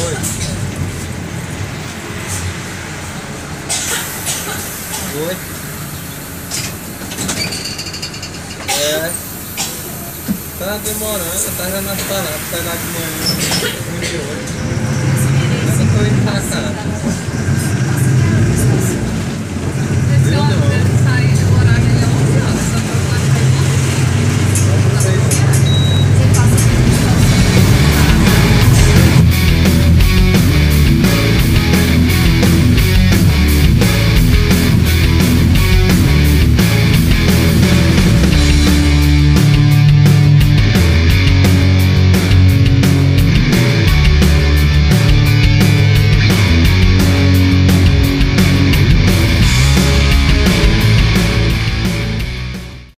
Oi. É. Tá demorando, tá já nas paradas, tá lá de manhã.